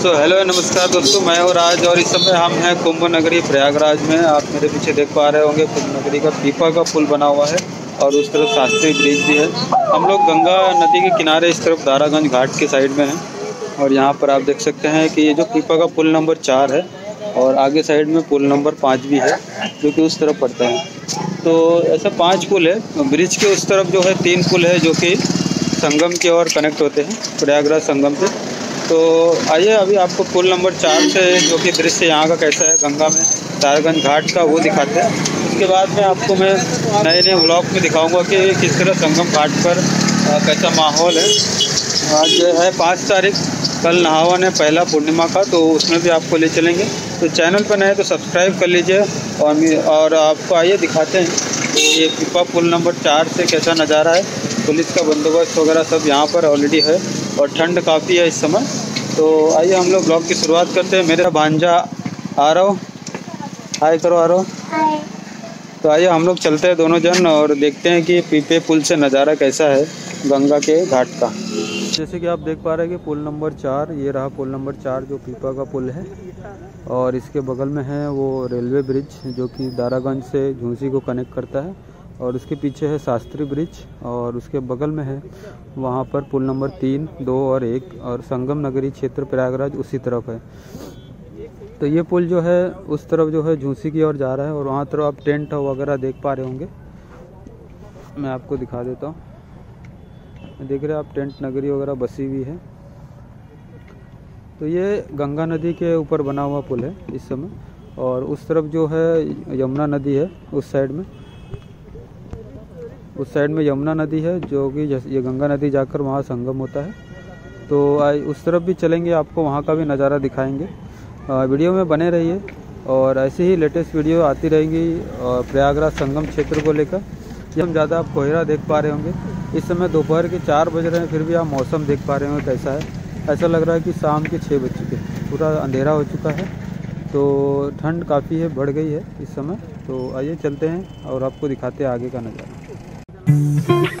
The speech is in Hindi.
सो हेलो नमस्कार दोस्तों, मैं और आज और इस समय हम हैं कुंभ नगरी प्रयागराज में। आप मेरे पीछे देख पा रहे होंगे, कुंभ नगरी का पीपा का पुल बना हुआ है और उस तरफ़ शास्त्री ब्रिज भी है। हम लोग गंगा नदी के किनारे इस तरफ़ दारागंज घाट के साइड में हैं और यहाँ पर आप देख सकते हैं कि ये जो पीपा का पुल नंबर चार है और आगे साइड में पुल नंबर पाँच भी है, जो कि उस तरफ़ पड़ता है। तो ऐसा पाँच पुल है, ब्रिज के उस तरफ़ जो है तीन पुल है, जो कि संगम की ओर कनेक्ट होते हैं, प्रयागराज संगम से। तो आइए अभी आपको पुल नंबर चार से जो कि दृश्य यहाँ का कैसा है, गंगा में, तारगंज घाट का वो दिखाते हैं। उसके बाद में आपको मैं नए नए ब्लॉग में दिखाऊँगा कि किस तरह संगम घाट पर कैसा माहौल है। आज है पाँच तारीख, कल नहावन है पहला पूर्णिमा का तो उसमें भी आपको ले चलेंगे। तो चैनल पर नए तो सब्सक्राइब कर लीजिए और और आपको आइए दिखाते हैं ये पिपा पुल नंबर चार से कैसा नज़ारा है। पुलिस का बंदोबस्त वगैरह सब यहाँ पर ऑलरेडी है। और ठंड काफ़ी है इस समय। तो आइए हम लोग ब्लॉग की शुरुआत करते हैं। मेरा भांजा आ रहा हो हाय करो आ रहा तो आइए हम लोग चलते हैं दोनों जन और देखते हैं कि पीपे पुल से नज़ारा कैसा है गंगा के घाट का। जैसे कि आप देख पा रहे हैं कि पुल नंबर चार ये रहा पुल नंबर चार जो पीपा का पुल है। और इसके बगल में है वो रेलवे ब्रिज जो कि दारागंज से झूंसी को कनेक्ट करता है। और उसके पीछे है शास्त्री ब्रिज और उसके बगल में है वहाँ पर पुल नंबर तीन, दो और एक और संगम नगरी क्षेत्र प्रयागराज उसी तरफ़ है। तो ये पुल जो है, उस तरफ़ जो है झूसी की ओर जा रहा है और वहाँ तरफ़ आप टेंट वगैरह देख पा रहे होंगे। मैं आपको दिखा देता हूँ। देख रहे हैं आप, टेंट नगरी वगैरह बसी हुई है। तो ये गंगा नदी के ऊपर बना हुआ पुल है इस समय और उस तरफ़ जो है यमुना नदी है उस साइड में। उस साइड में यमुना नदी है, जो कि ये गंगा नदी जाकर वहाँ संगम होता है। तो उस तरफ़ भी चलेंगे, आपको वहाँ का भी नज़ारा दिखाएँगे। वीडियो में बने रहिए और ऐसे ही लेटेस्ट वीडियो आती रहेंगी प्रयागराज संगम क्षेत्र को लेकर। हम ज़्यादा आप कोहरा देख पा रहे होंगे। इस समय दोपहर के चार बज रहे हैं, फिर भी आप मौसम देख पा रहे होंगे कैसा है। ऐसा लग रहा है कि शाम के छः बज चुके पूरा अंधेरा हो चुका है। तो ठंड काफ़ी है, बढ़ गई है इस समय। तो आइए चलते हैं और आपको दिखाते हैं आगे का नज़ारा। Thank you.